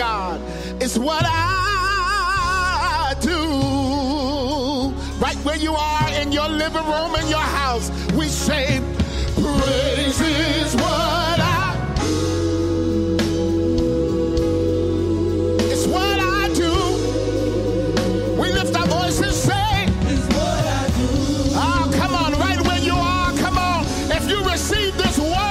God. It's what I do. Right where you are in your living room, in your house, we say, Praise is what I do. It's what I do. We lift our voices. and say, what I do. Oh, come on, right where you are, come on. If you receive this word,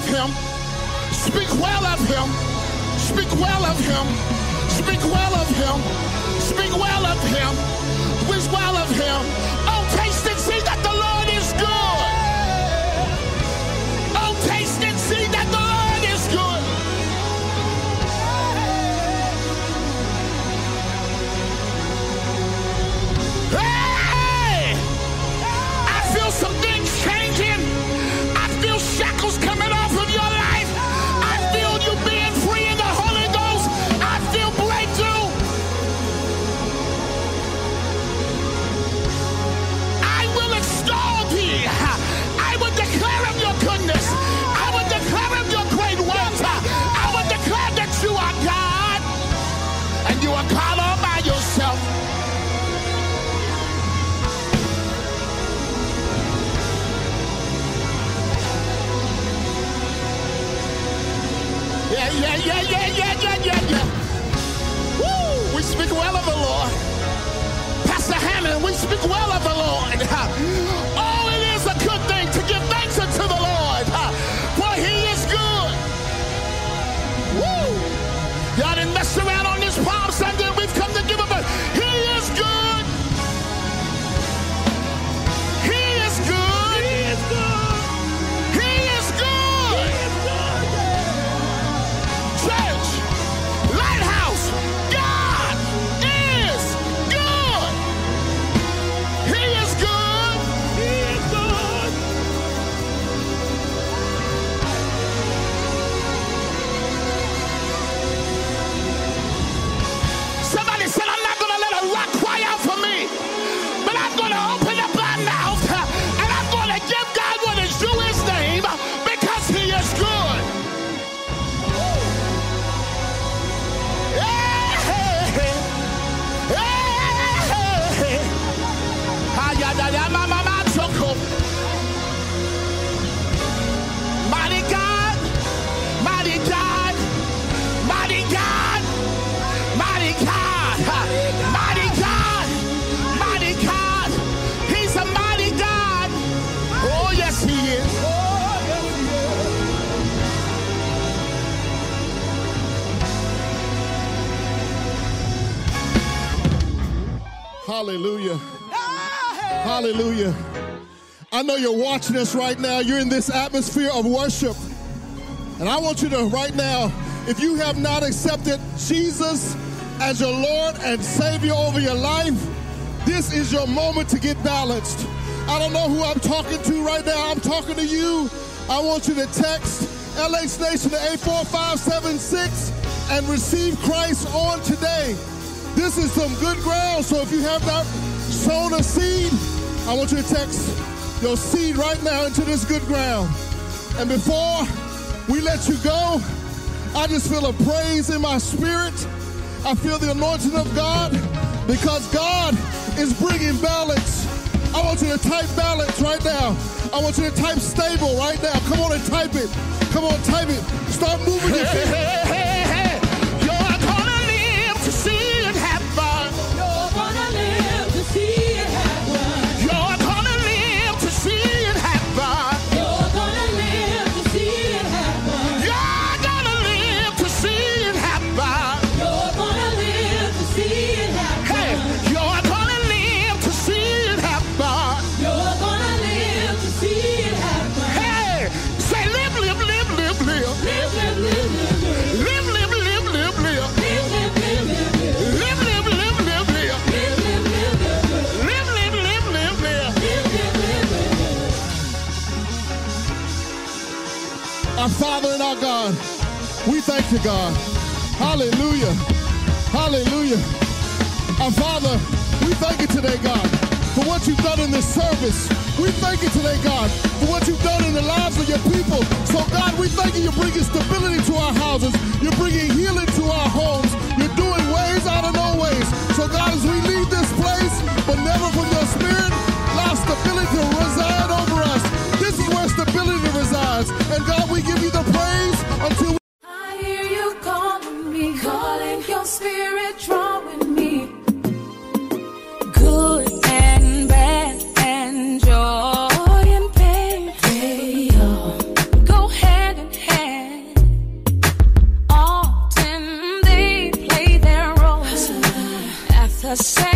of him. Speak well of him. Speak well of him. Speak well of him. Speak well of him. Speak well of him. speak well of the Lord. Oh, it is a good thing to give thanks unto the Lord, for he is good. Woo! Y'all didn't mess around. Hallelujah. Hallelujah. I know you're watching us right now. You're in this atmosphere of worship. And I want you to, right now, if you have not accepted Jesus as your Lord and Savior over your life, this is your moment to get balanced. I don't know who I'm talking to right now. I'm talking to you. I want you to text LH Nation to 84576 and receive Christ on today. This is some good ground. So if you have not sown a seed, I want you to text your seed right now into this good ground. And before we let you go, I just feel a praise in my spirit. I feel the anointing of God because God is bringing balance. I want you to type balance right now. I want you to type stable right now. Come on and type it. Come on, type it. Start moving your feet. Our Father and our God, we thank you, God. Hallelujah. Hallelujah. Our Father, we thank you today, God, for what you've done in this service. We thank you today, God, for what you've done in the lives of your people. So, God, we thank you. You're bringing stability to our houses. You're bringing healing to our homes. You're doing ways out of no ways. The same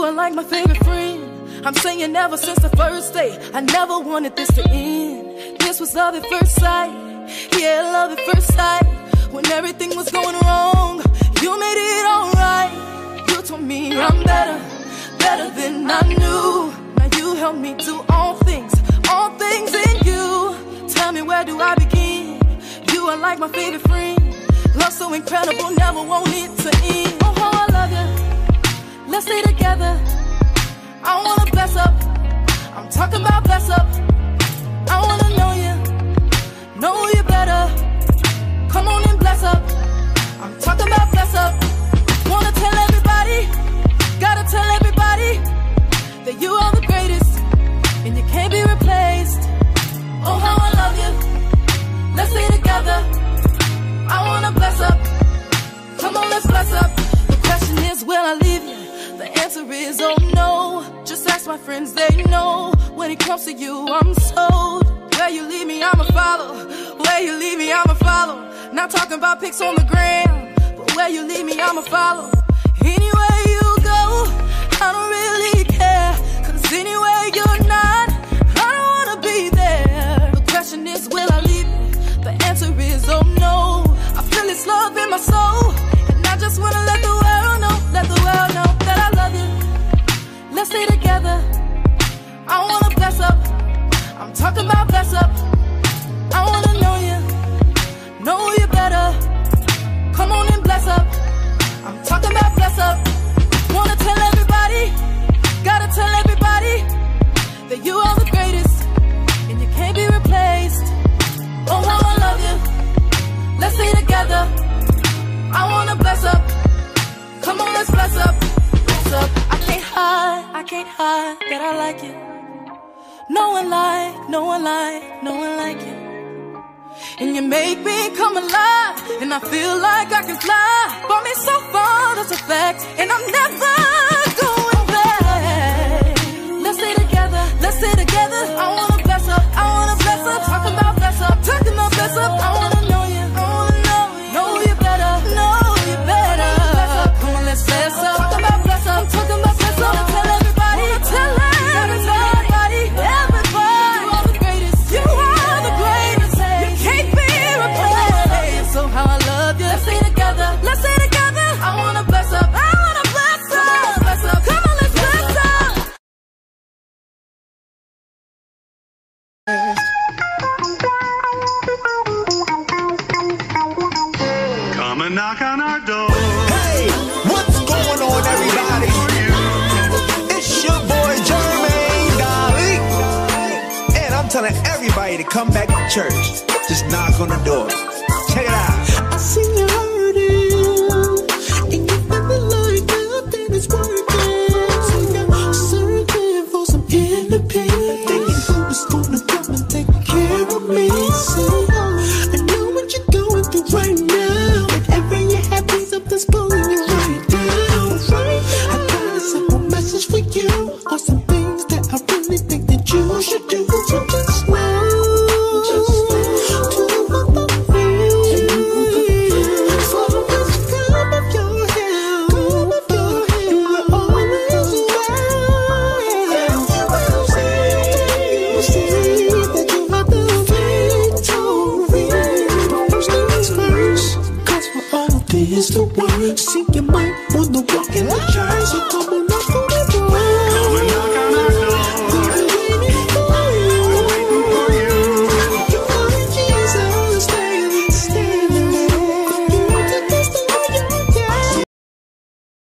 You are like my favorite friend. I'm saying ever since the first day, I never wanted this to end. This was love at first sight. Yeah, love at first sight. When everything was going wrong, you made it alright. You told me I'm better, better than I knew. Now you help me do all things, all things in you. Tell me where do I begin? You are like my favorite friend. Love so incredible, never want it to end. Talking about bless up. I wanna know you, know you better. Come on and bless up. I'm talking about bless up. Wanna tell everybody, gotta tell everybody that you are the greatest and you can't be replaced. Oh, how I love you. Let's stay together. I wanna bless up. Come on, let's bless up. The question is, will I leave you? The answer is, oh no. Just ask my friends, they know. When it comes to you, I'm sold. Where you leave me, I'ma follow. Where you leave me, I'ma follow. Not talking about pics on the gram, but where you leave me, I'ma follow. Anywhere you go, I don't really care. Cause anywhere you're not, I don't wanna be there. The question is, will I leave? The answer is, oh no. I feel this love in my soul. And I just wanna let talking about bless up. I wanna know you, know you better. Come on and bless up. I'm talking about bless up. Wanna tell everybody, gotta tell everybody that you are the greatest and you can't be replaced. Oh, how I love you. Let's stay together. I wanna bless up. Come on, let's bless up. Bless up. I can't hide, I can't hide that I like you. No one like, no one like, no one like you. And you make me come alive, and I feel like I can fly. Brought me so far, that's a fact, and I'm never Come and knock on our door. Hey, what's going on, everybody? It's your boy Jermaine Dolly, and I'm telling everybody to come back to church. Just knock on the door.